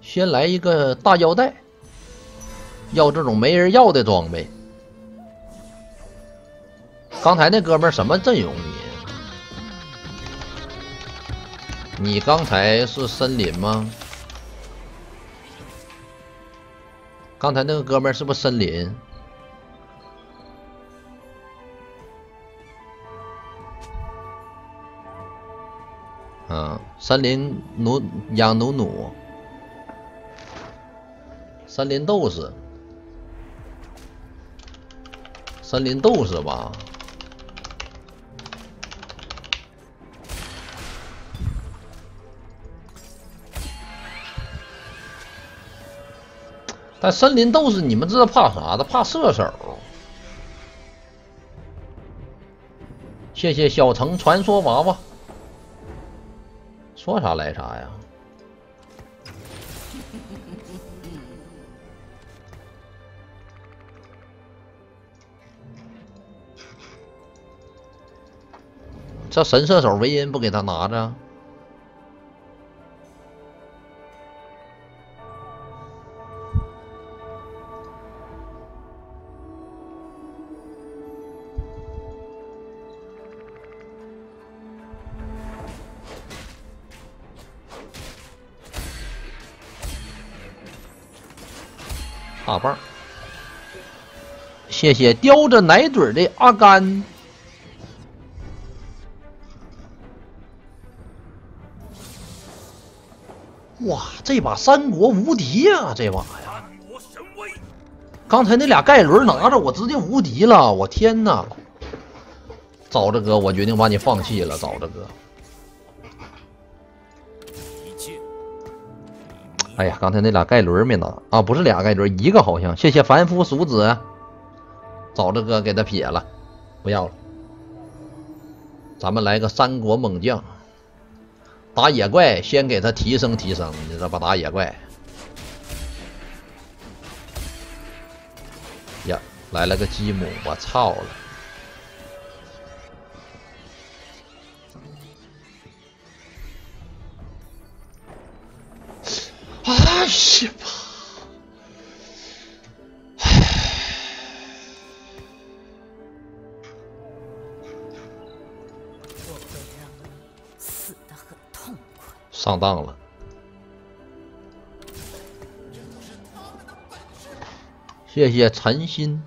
先来一个大腰带，要这种没人要的装备。刚才那哥们什么阵容你？你刚才是森林吗？刚才那个哥们是不是森林？嗯，森林努养努努，森林斗士，森林斗士吧。但森林斗士，你们知道怕啥？他怕射手。谢谢小城传说娃娃。说啥来啥呀？这神射手维恩不给他拿着？大棒！谢谢叼着奶嘴的阿甘。这把三国无敌呀！这把呀，刚才那俩盖伦拿着我直接无敌了！我天哪！枣子哥，我决定把你放弃了，枣子哥。哎呀，刚才那俩盖伦没拿啊，不是俩盖伦，一个好像。谢谢凡夫俗子，枣子哥给他撇了，不要了。咱们来个三国猛将，打野怪先给他提升提升，你知道吧？打野怪。呀，来了个基姆，我操了！哎呀！上当了。谢谢陈心。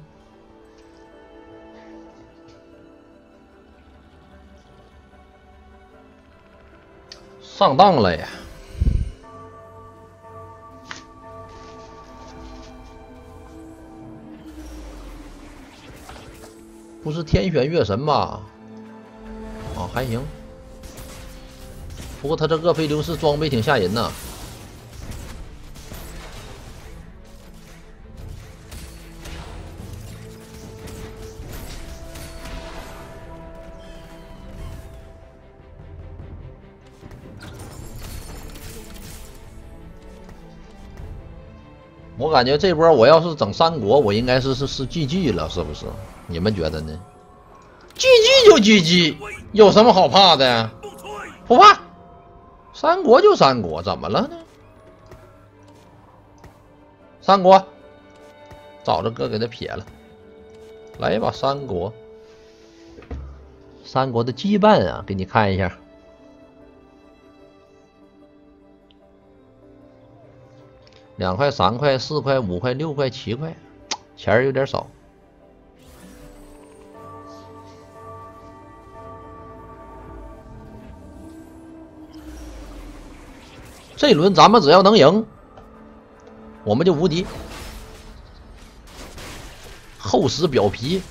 上当了呀！不是天选月神吧？啊，还行。不过他这厄斐流士装备挺吓人呐。我感觉这波我要是整三国，我应该是是是 GG 了，是不是？你们觉得呢？GG 就 GG，有什么好怕的？不怕，三国就三国，怎么了呢？三国，找着哥给他撇了，来一把三国，三国的羁绊啊，给你看一下。两块、三块、四块、五块、六块、七块，钱儿有点少。这轮咱们只要能赢，我们就无敌。厚实表皮，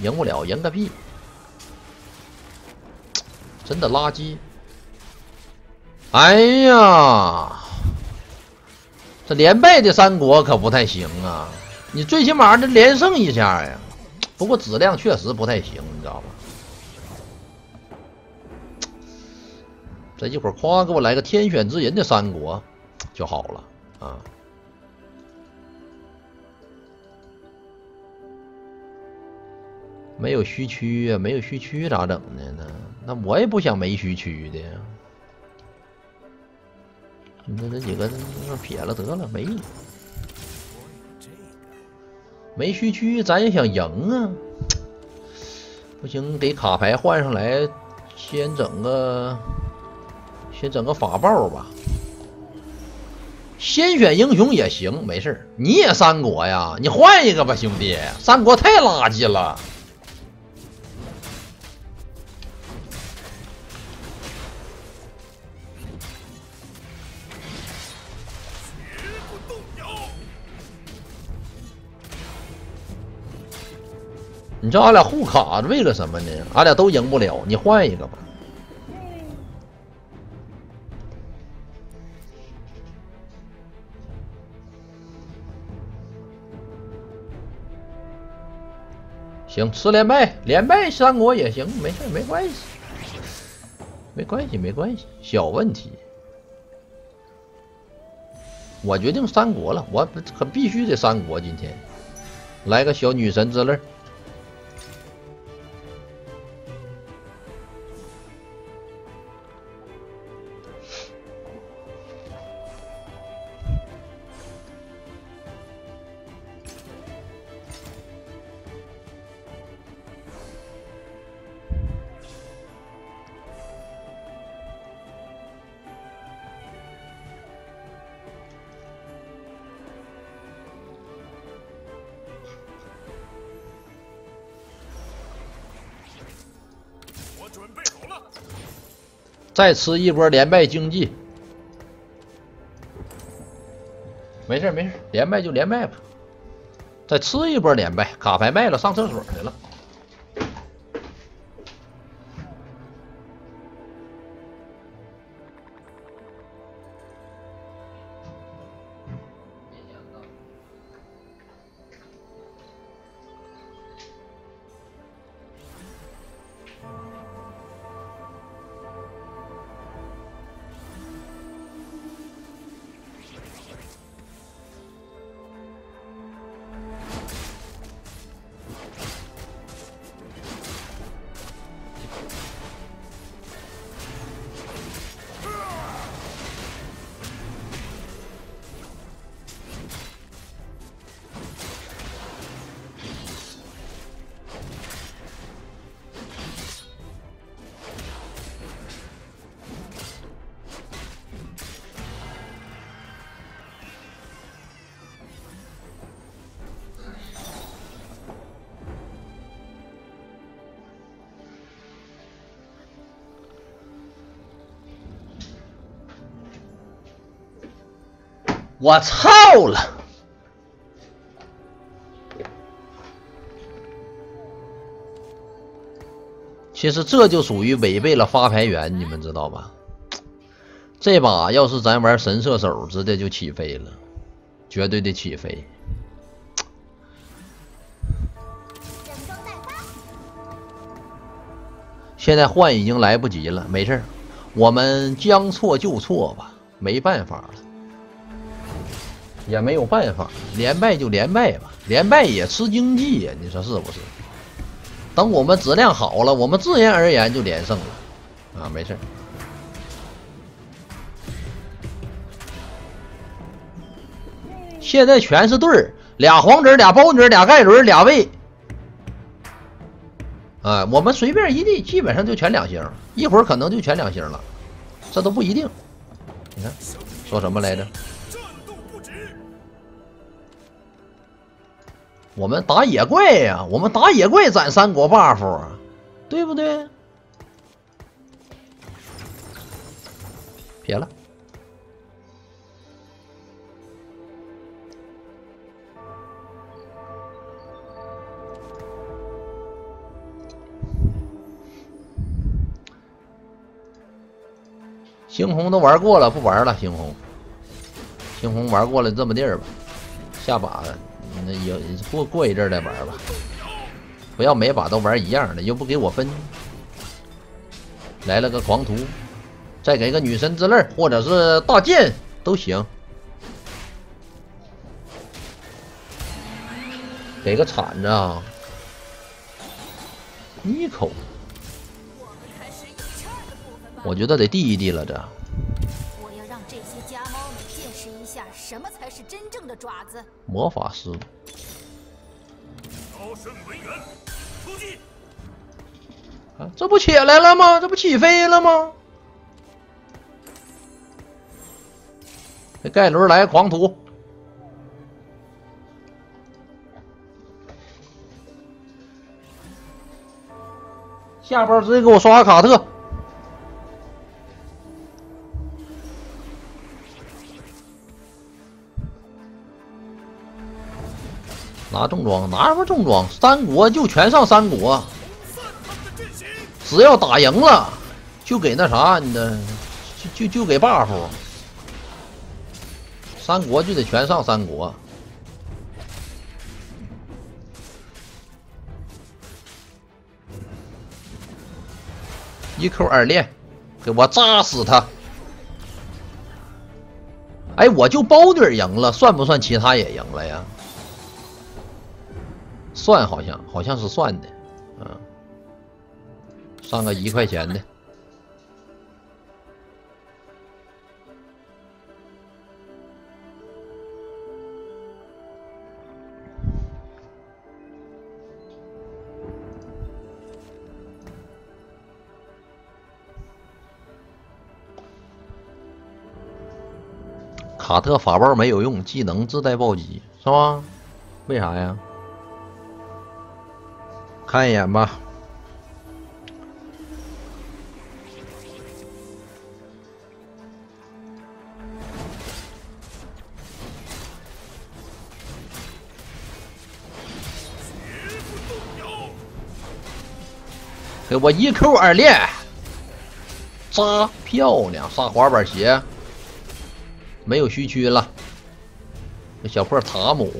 赢不了，赢个屁！真的垃圾！哎呀，这连败的三国可不太行啊！你最起码得连胜一下呀。不过质量确实不太行，你知道吧？这一会儿夸给我来个天选之人的三国就好了啊！没有虚区呀，没有虚区咋整的呢？那我也不想没虚区的呀。那这几个撇了得了，没。没虚区，咱也想赢啊！不行，给卡牌换上来，先整个，先整个法宝吧。先选英雄也行，没事你也三国呀？你换一个吧，兄弟，三国太垃圾了。你知道俺俩互卡为了什么呢？俺俩都赢不了，你换一个吧。行，吃连败，连败三国也行，没事，没关系，没关系，没关系，小问题。我决定三国了，我可必须得三国。今天来个小女神之泪。再吃一波连败经济，没事没事，连败就连败吧。再吃一波连败，卡牌卖了，上厕所去了。我操了！其实这就属于违背了发牌员，你们知道吧？这把要是咱玩神射手，直接就起飞了，绝对的起飞。现在换已经来不及了，没事我们将错就错吧，没办法了。也没有办法，连败就连败吧，连败也吃经济呀，你说是不是？等我们质量好了，我们自然而然就连胜了，啊，没事。现在全是对儿，俩皇子，俩包女，俩盖伦，俩卫，啊，我们随便一地，基本上就全两星，一会儿可能就全两星了，这都不一定。你看，说什么来着？我们打野怪呀，我们打野怪攒三国 buff，对不对？撇了。猩红都玩过了，不玩了。猩红，猩红玩过了，这么地儿吧，下把。那有过过一阵再玩吧，不要每把都玩一样的，又不给我分。来了个狂徒，再给个女神之泪或者是大剑都行，给个铲子啊，一口。我觉得得递一递了，这。的爪子。魔法师。高顺为元，出击！啊，这不起来了吗？这不起飞了吗？这盖伦来狂徒。下班直接给我刷卡特，重装，拿什么重装？三国就全上三国，只要打赢了，就给那啥你的，就就就给 buff，三国就得全上三国。一 Q 二练，给我扎死他！哎，我就包底赢了，算不算其他也赢了呀？算，好像好像是算的，嗯，上个一块钱的。卡特法爆没有用，技能自带暴击是吧？为啥呀？看一眼吧。给我一 Q 二练，扎漂亮，上滑板鞋。没有虚区了，这小破塔姆，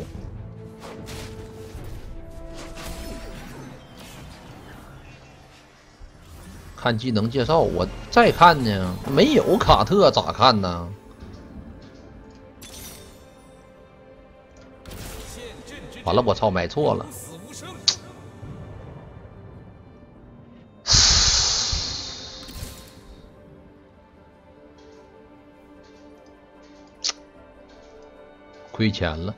看技能介绍，我再看呢，没有卡特咋看呢？完了，我操，买错了。亏钱了，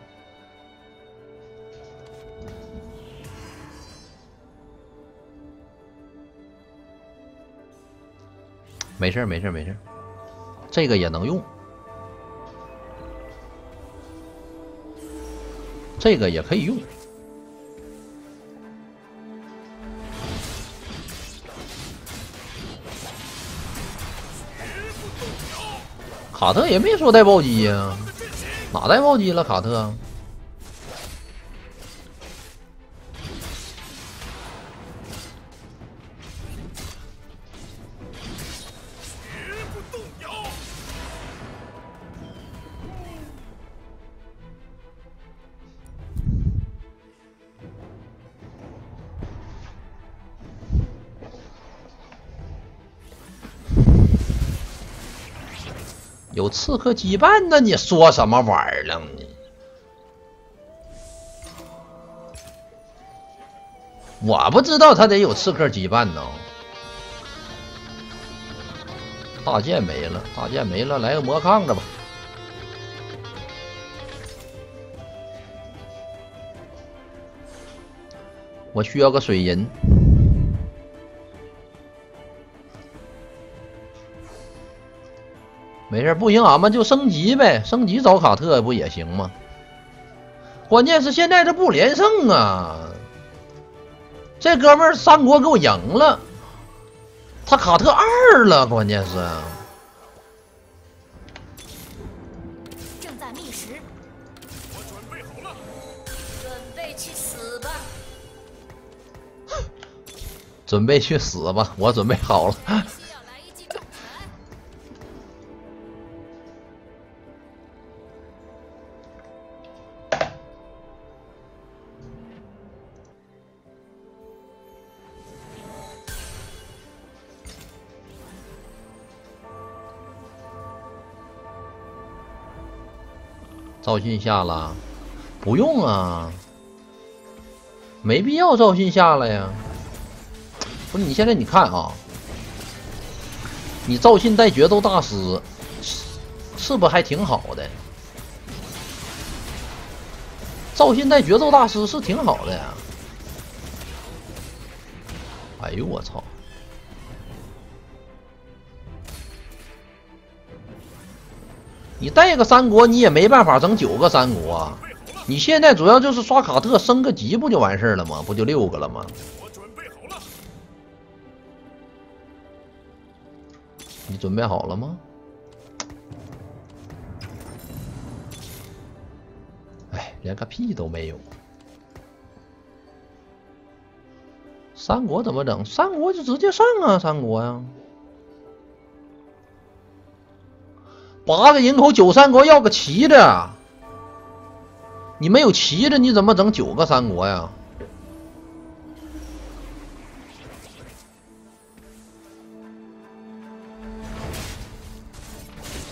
没事没事没事这个也能用，这个也可以用，卡特也没说带暴击呀。哪带暴击了，卡特？有刺客羁绊呢？你说什么玩意儿呢？我不知道他得有刺客羁绊呢。大剑没了，大剑没了，来个魔抗子吧。我需要个水银。没事，不行，俺们就升级呗，升级找卡特不也行吗？关键是现在这不连胜啊！这哥们儿三国给我赢了，他卡特二了，关键是。正在觅食，我准备好了，准备去死吧！准备去死吧！我准备好了。赵信下了，不用啊，没必要赵信下了呀。不是你现在你看啊，你赵信带决斗大师，是不还挺好的？赵信带决斗大师是挺好的呀。哎呦我操！你带个三国，你也没办法整九个三国。你现在主要就是刷卡特升个级不就完事了吗？不就六个了吗？我准备好了。你准备好了吗？哎，连个屁都没有。三国怎么整？三国就直接上啊！三国呀，八个人口九三国要个旗子，你没有旗子，你怎么整九个三国呀？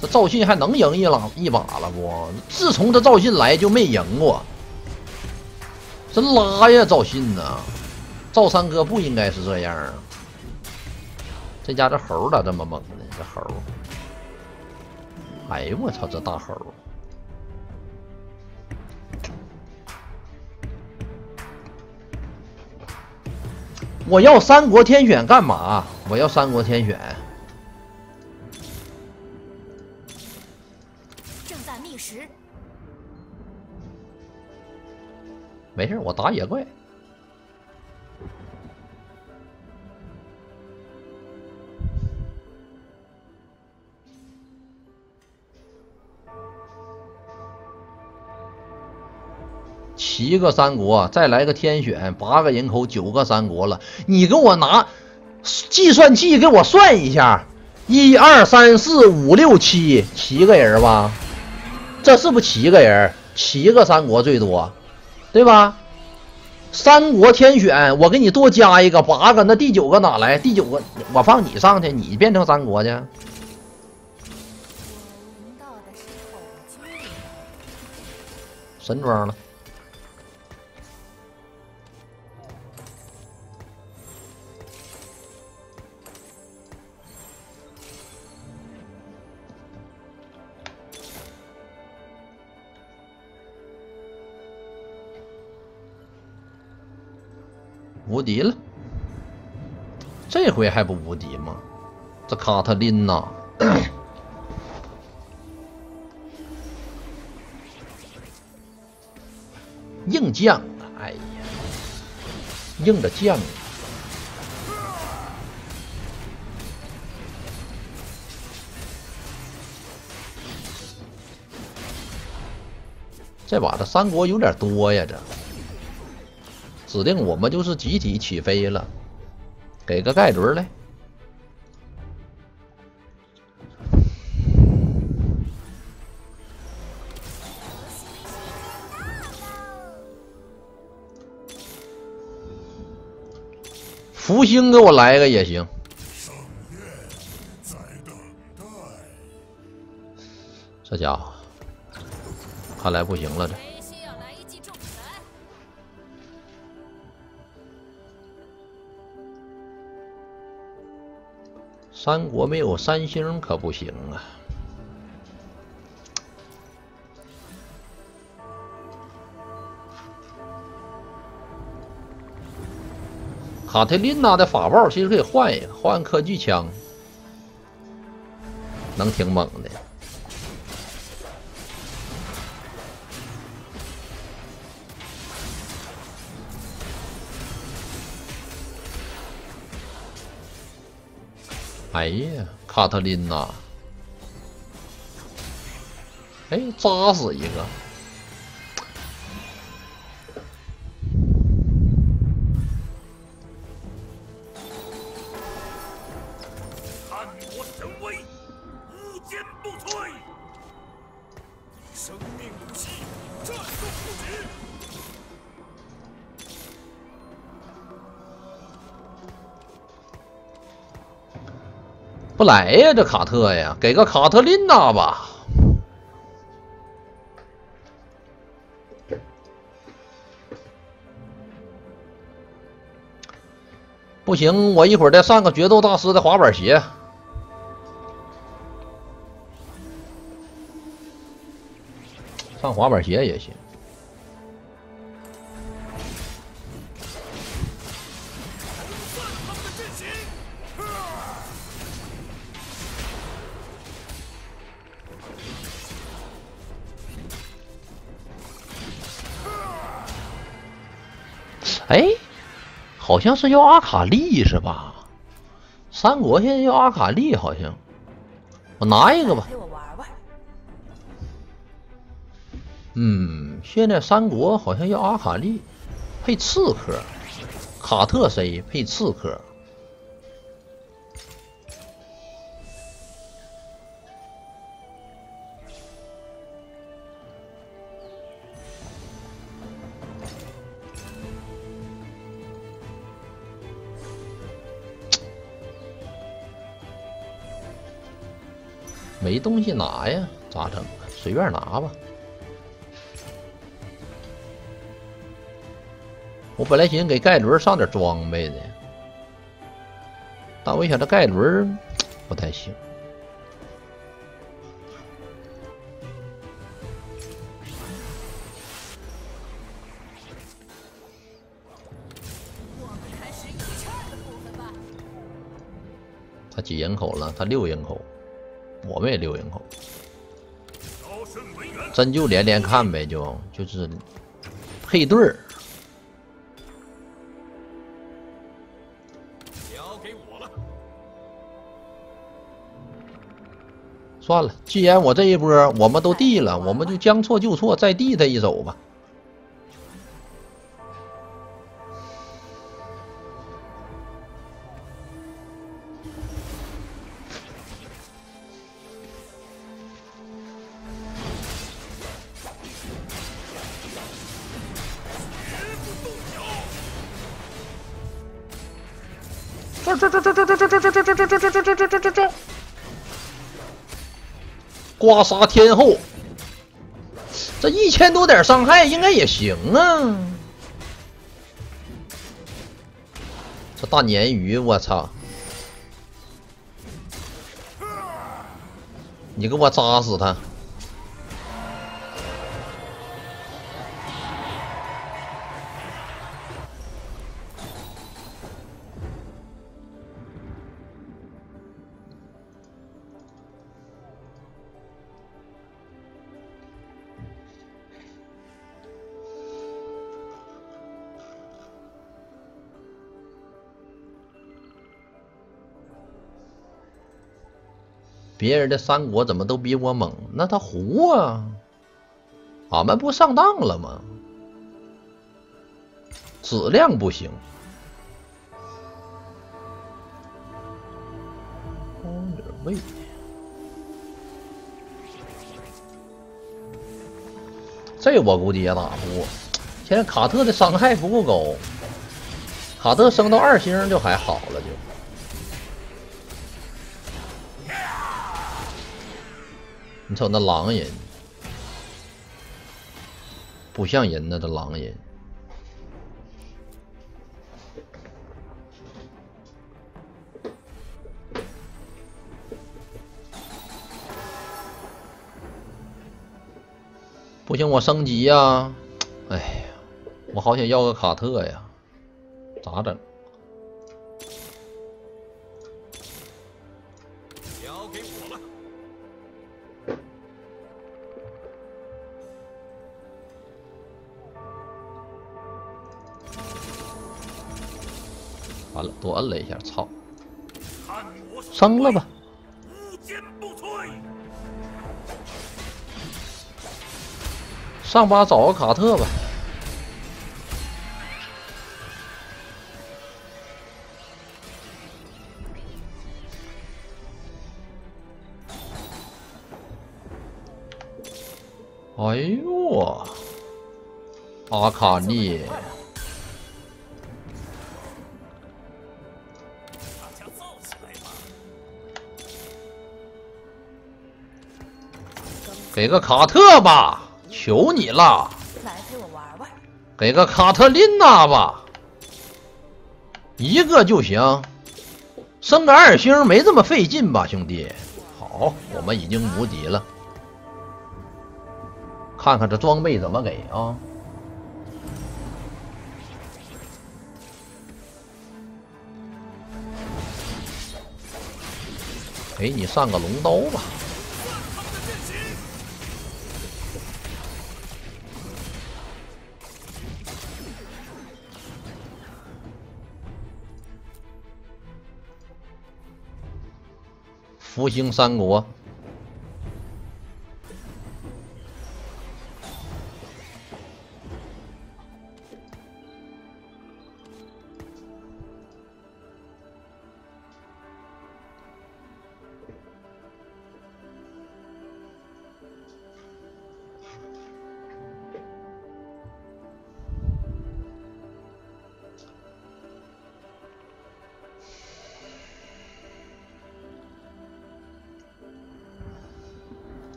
这赵信还能赢一拉一把了不？自从这赵信来就没赢过，真拉呀！赵信呐，赵三哥不应该是这样啊！这家这猴咋这么猛呢？这猴，哎呦我操，这大猴！我要三国天选干嘛？我要三国天选。正在觅食，没事，我打野怪。七个三国，再来个天选，八个人口，九个三国了。你给我拿计算器给我算一下，一二三四五六七，七个人吧？这是不七个人？七个三国最多，对吧？三国天选，我给你多加一个八个，那第九个哪来？第九个我放你上去，你变成三国去。神装了。无敌了，这回还不无敌吗？这卡特琳娜。硬将！哎呀，硬着将！这把的三国有点多呀，这指定我们就是集体起飞了，给个盖伦来。福星给我来一个也行。这家伙，看来不行了，这三国没有三星可不行啊。卡特琳娜的法爆其实可以换一，换科技枪，能挺猛的。哎呀，卡特琳娜，哎，扎死一个。来呀这卡特呀给个卡特琳娜吧。不行我一会儿再上个决斗大师的滑板鞋。上滑板鞋也行。哎，好像是要阿卡丽是吧？三国现在要阿卡丽，好像。我拿一个吧。陪我玩玩。嗯，现在三国好像要阿卡丽配刺客，卡特 C 配刺客。没东西拿呀，咋整？随便拿吧。我本来寻思给盖伦上点装备的，但我一想这盖伦不太行。他几人口了？他六人口，我们也六人口，真就连连看呗，就就是配对儿。交给我了。算了，既然我这一波我们都递了，我们就将错就错，再递他一手吧。刮痧天后，这一千多点伤害应该也行啊！这大鲶鱼，我操！你给我扎死他！别人的三国怎么都比我猛？那他胡啊！俺们不上当了吗？质量不行。高点位。这我估计也打不过。现在卡特的伤害不够高，卡特升到二星就还好了就。你瞅那狼人，不像人呢，这狼人。不行，我升级呀！哎呀，我好想要个卡特呀，咋整？摁了一下，操！看我神升了吧？上吧找个卡特吧。哎呦，阿卡丽，给个卡特吧，求你了，来陪我玩玩。给个卡特琳娜吧，一个就行，升个二星没这么费劲吧，兄弟？好，我们已经无敌了。看看这装备怎么给啊？给你上个龙刀吧。复兴三国。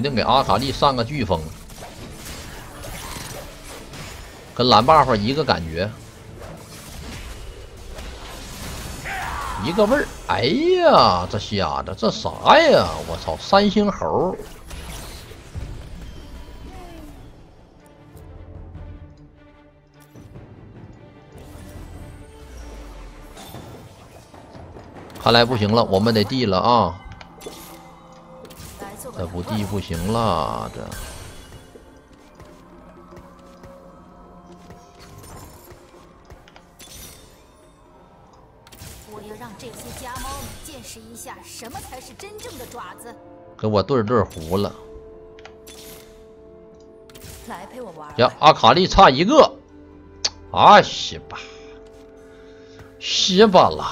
决定给阿卡丽上个飓风，跟蓝 buff 一个感觉，一个味儿。哎呀，这瞎子，这啥呀？我操，三星猴！看来不行了，我们得地了啊！这不地不行了，这。我要让这些家猫们见识一下什么才是真正的爪子。给我对对糊了。来陪我玩。呀，阿卡丽差一个，啊西吧，西吧了，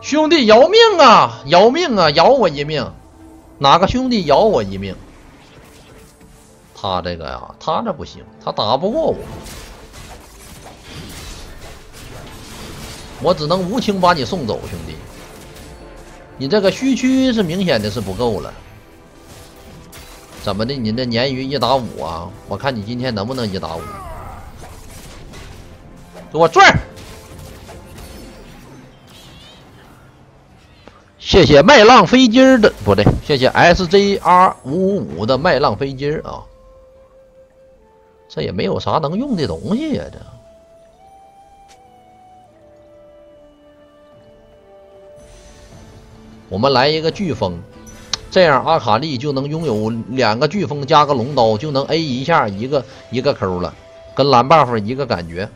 兄弟饶命啊，饶命啊，饶我一命。哪个兄弟饶我一命？他这个呀，他这不行，他打不过我，我只能无情把你送走，兄弟。你这个虚区是明显的是不够了。怎么的？你这鲶鱼一打五啊？我看你今天能不能一打五？给我转！谢谢麦浪飞机的不对，谢谢 SJR 五五五的麦浪飞机啊，这也没有啥能用的东西呀，这。我们来一个飓风，这样阿卡丽就能拥有两个飓风加个龙刀，就能 A 一下一个一个扣了，跟蓝 buff 一个感觉。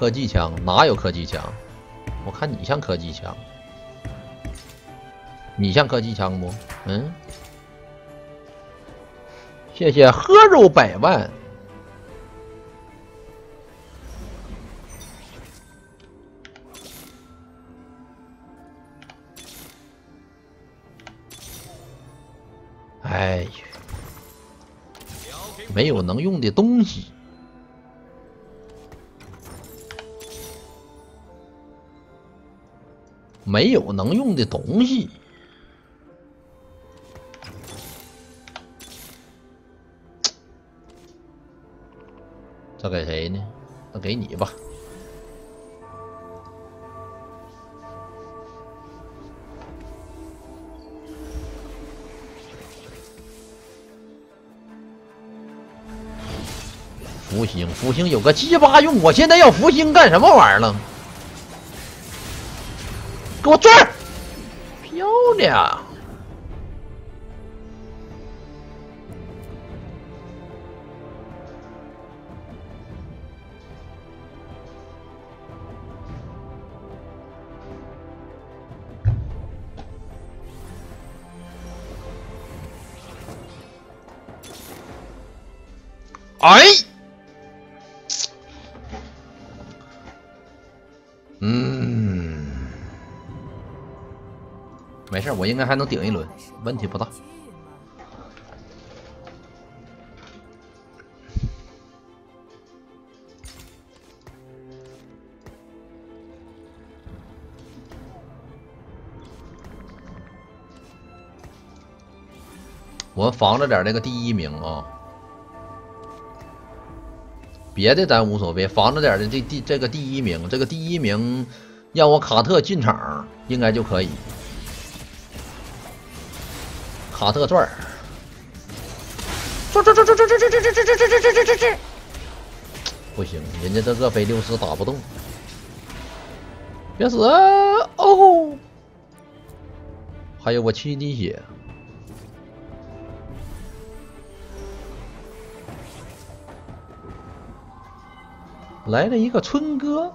科技枪哪有科技枪？我看你像科技枪，你像科技枪不？嗯，谢谢喝肉百万。哎呀，没有能用的东西。没有能用的东西，这给谁呢？那给你吧。福星，福星有个鸡巴用！我现在要福星干什么玩意儿了？给我追，漂亮！哎，没事，我应该还能顶一轮，问题不大。我们防着点这个第一名啊，别的咱无所谓，防着点的这第这个第一名，这个第一名让我卡特进场应该就可以。卡特转儿，转转转转转转转转转转转转转转，不行，人家这个菲六斯打不动，别死哦！还有我七滴血。来了一个春哥。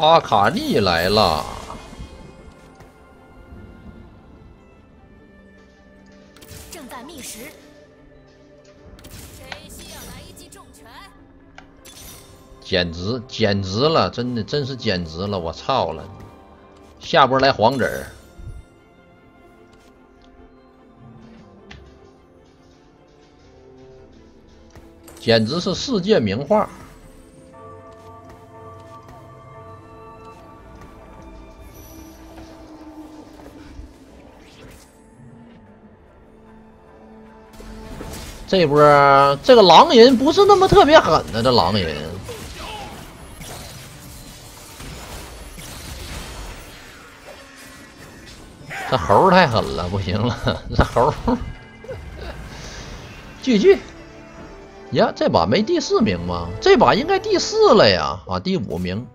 阿卡丽来了，正在觅食。谁需要来一记重拳？简直简直了，真的真是简直了，我操了！下波来黄子儿，简直是世界名画。这波这个狼人不是那么特别狠的，这狼人，这猴太狠了，不行了，这猴，继续呀，这把没第四名吗？这把应该第四了呀，啊，第五名。